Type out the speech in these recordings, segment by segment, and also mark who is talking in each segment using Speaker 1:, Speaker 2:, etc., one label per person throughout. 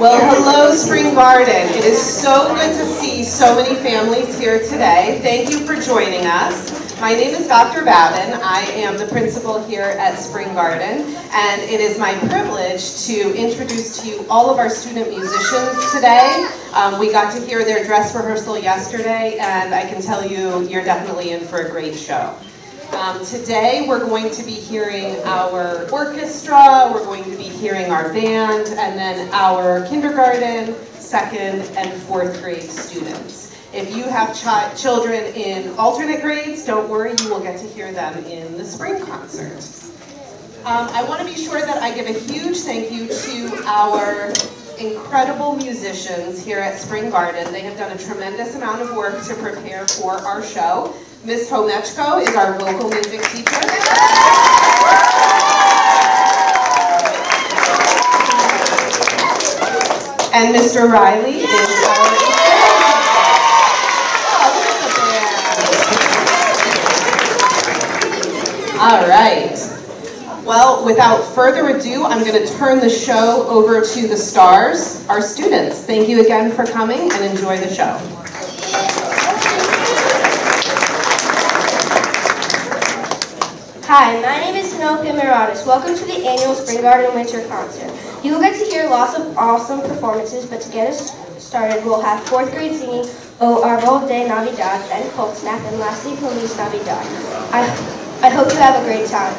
Speaker 1: Well, hello, Spring Garden. It is so good to see so many families here today. Thank you for joining us. My name is Dr. Babin. I am the principal here at Spring Garden, and it is my privilege to introduce to you all of our student musicians today. Um, we got to hear their dress rehearsal yesterday, and I can tell you, you're definitely in for a great show. Um, today we're going to be hearing our orchestra, we're going to be hearing our band, and then our kindergarten, second, and fourth grade students. If you have ch children in alternate grades, don't worry, you will get to hear them in the spring concert. Um, I want to be sure that I give a huge thank you to our incredible musicians here at Spring Garden. They have done a tremendous amount of work to prepare for our show. Ms. Homechko is our vocal music teacher. And Mr. Riley is our All right. Well, without further ado, I'm going to turn the show over to the stars, our students. Thank you again for coming and enjoy the show.
Speaker 2: Hi, my name is Penelope Miradis. Welcome to the annual Spring Garden Winter Concert. You will get to hear lots of awesome performances, but to get us started, we'll have fourth grade singing O Arbol de Navidad, then Cold Snap, and lastly Feliz Navidad. I, I hope you have a great time.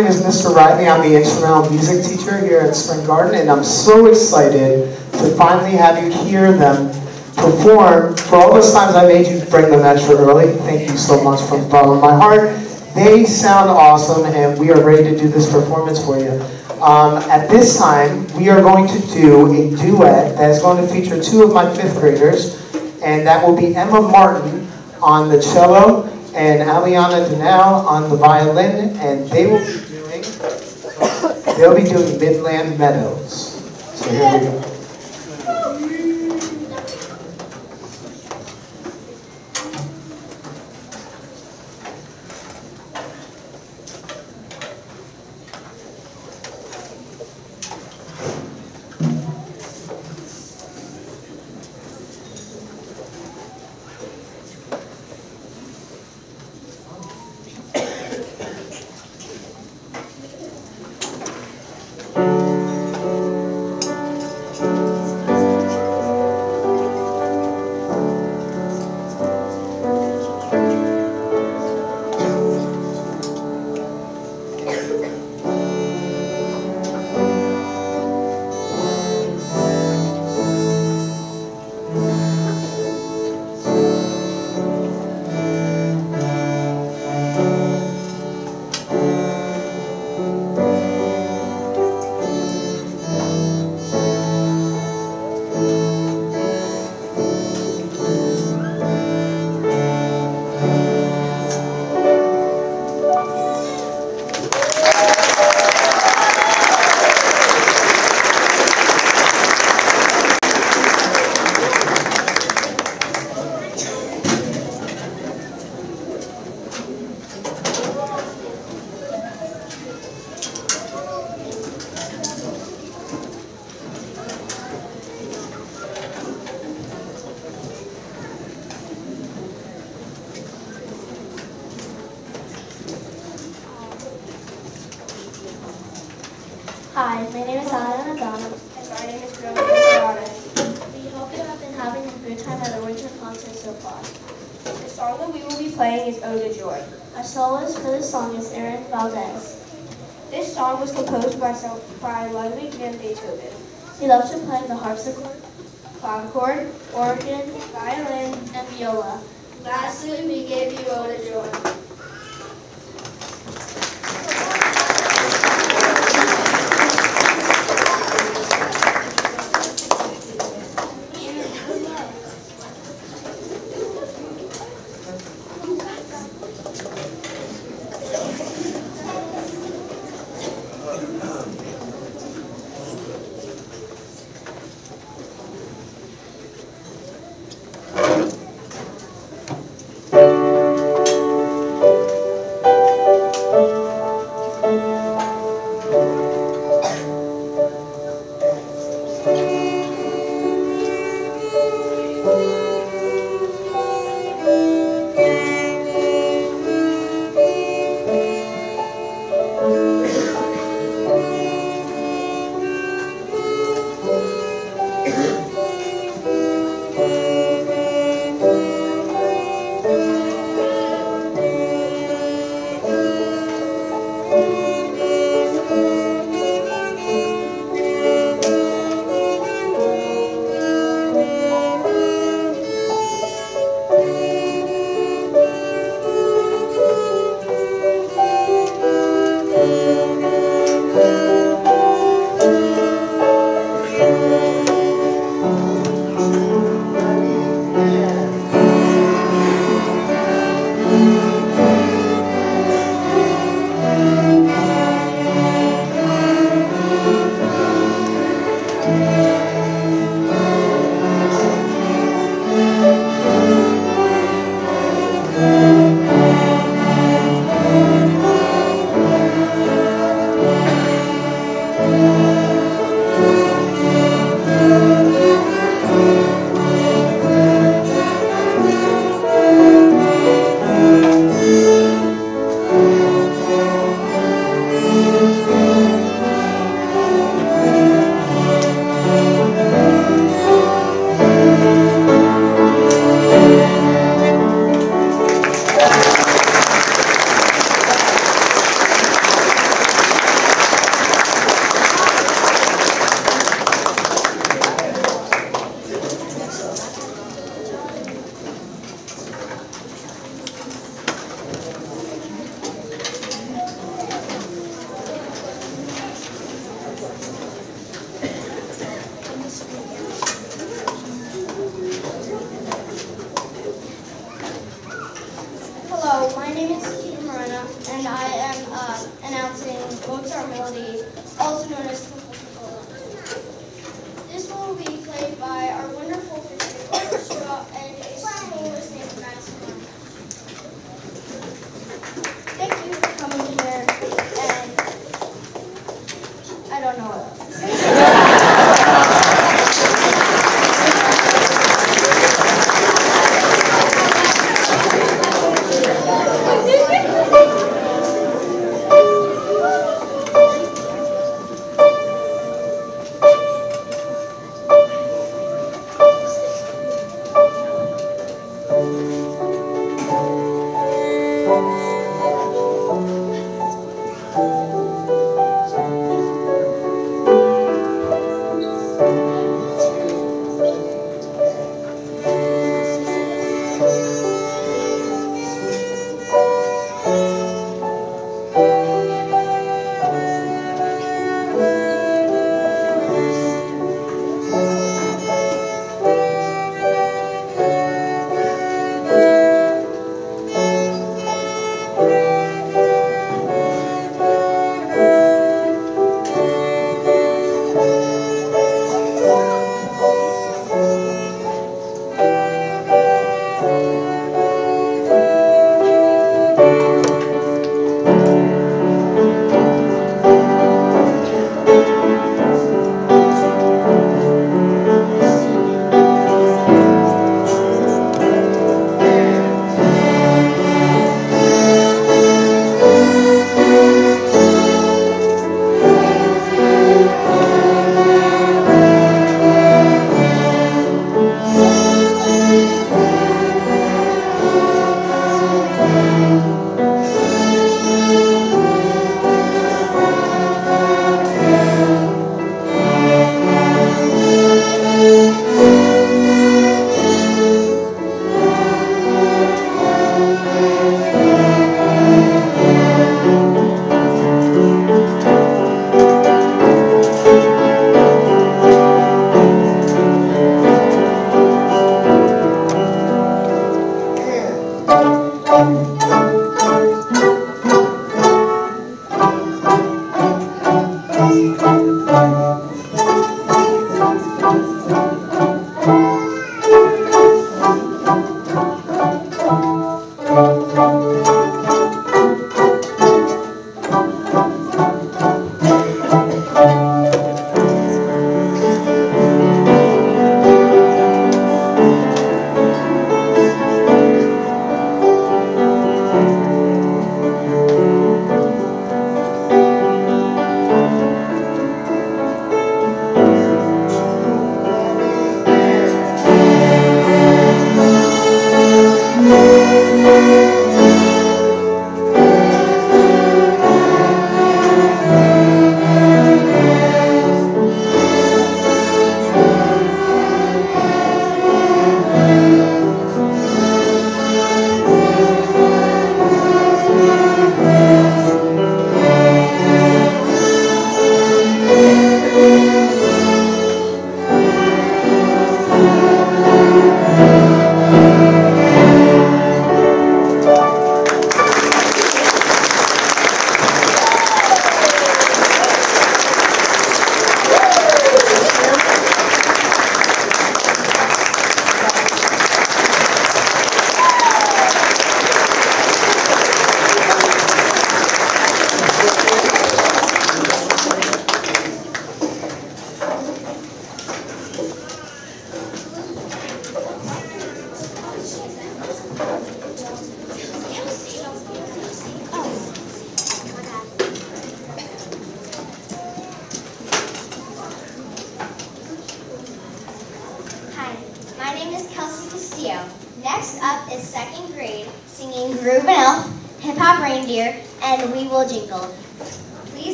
Speaker 3: Name is Mr. Riley. I'm the instrumental music teacher here at Spring Garden, and I'm so excited to finally have you hear them perform. For all those times I made you bring them extra early, thank you so much from the bottom of my heart. They sound awesome, and we are ready to do this performance for you. Um, at this time, we are going to do a duet that is going to feature two of my fifth graders, and that will be Emma Martin on the cello and Aliana Denal on the violin, and they will they'll be doing Midland Meadows. So here we go.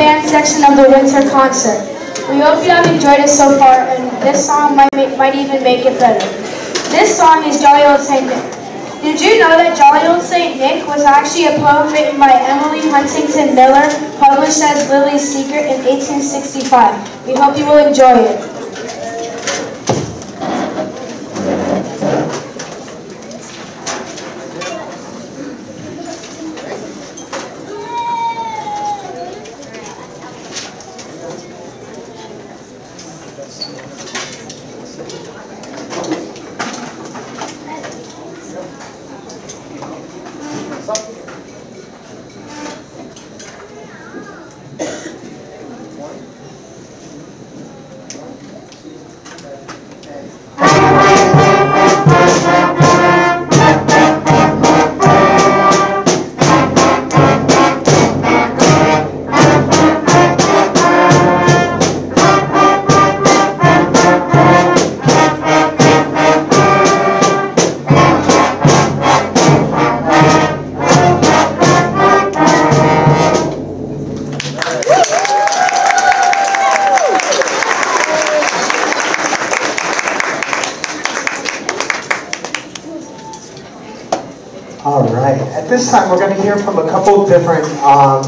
Speaker 4: Band section of the winter concert. We hope you have enjoyed it so far, and this song might, make, might even make it better. This song is Jolly Old St. Nick. Did you know that Jolly Old St. Nick was actually a poem written by Emily Huntington Miller, published as Lily's Secret in 1865? We hope you will enjoy it.
Speaker 3: This time, we're going to hear from a couple different um,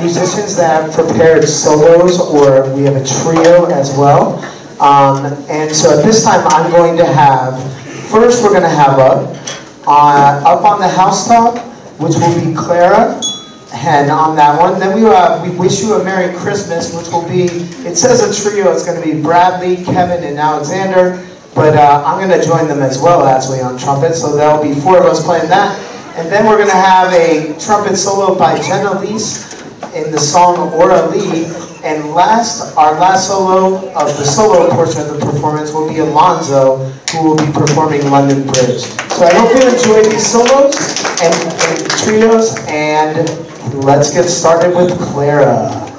Speaker 3: musicians that have prepared solos, or we have a trio as well. Um, and so at this time, I'm going to have, first we're going to have up, uh, up on the housetop, which will be Clara, and on that one. Then we, uh, we wish you a Merry Christmas, which will be, it says a trio, it's going to be Bradley, Kevin, and Alexander. But uh, I'm going to join them as well, actually, on trumpet. So there'll be four of us playing that. And then we're going to have a trumpet solo by Jenna Leese in the song Aura Lee. And last, our last solo of the solo portion of the performance will be Alonzo, who will be performing London Bridge. So I hope you enjoy these solos and, and trios, and let's get started with Clara.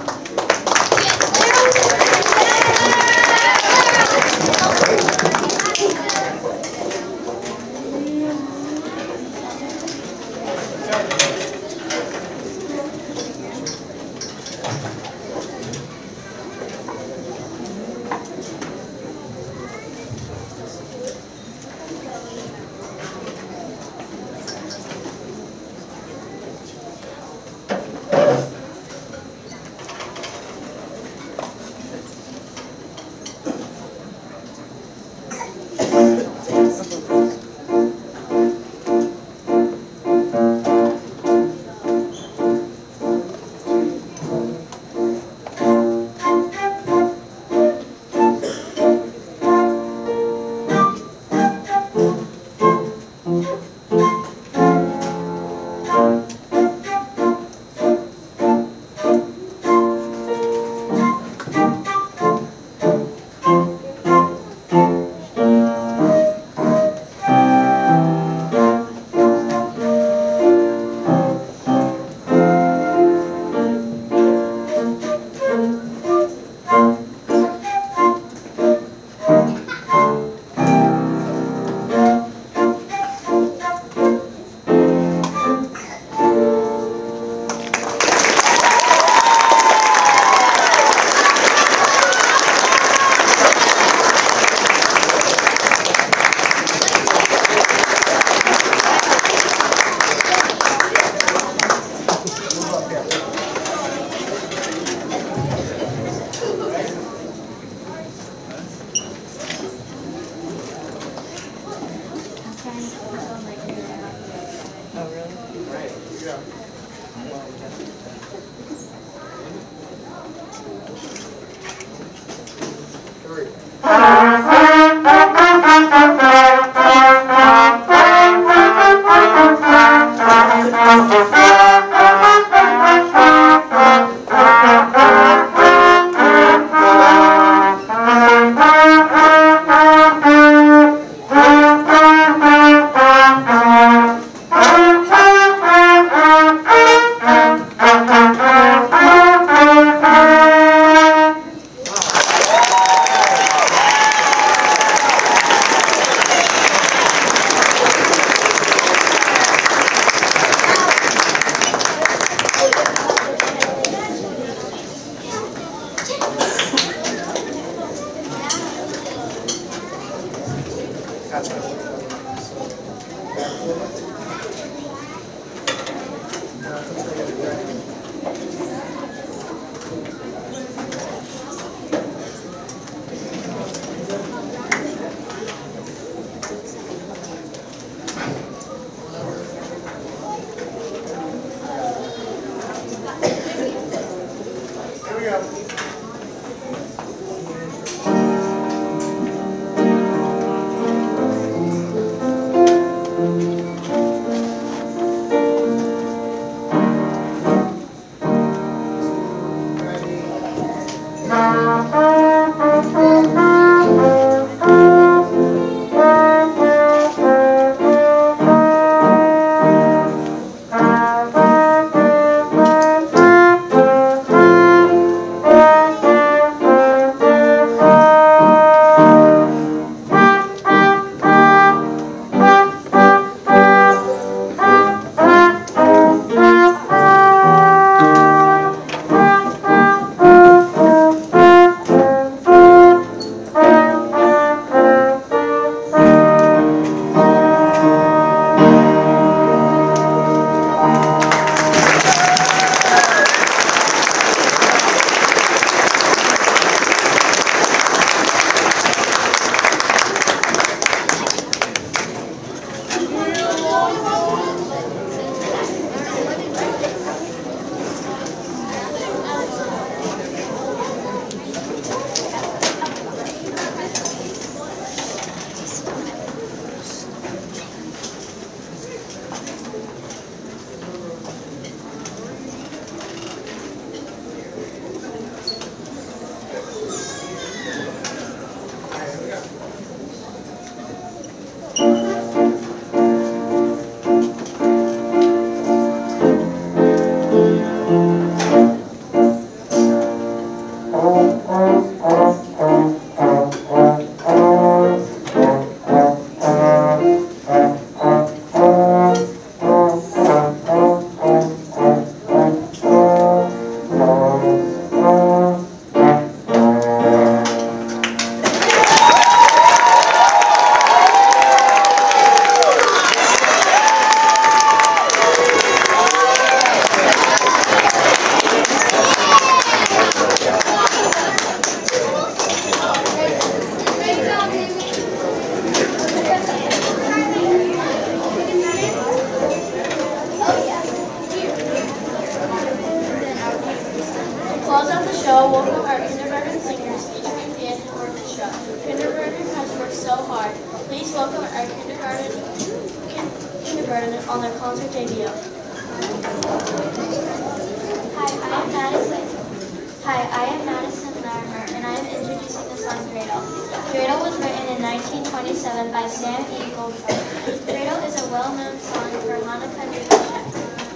Speaker 5: In 1927 by Sam E. Goldberg. Dreidel is a well-known song for Hanukkah tradition.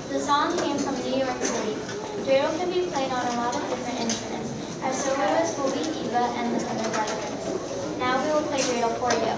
Speaker 5: The song came from New York City. Dreidel can be played on a lot of different instruments. Our soloists will be Eva and the kindergartners. Now we will play Dreidel for you.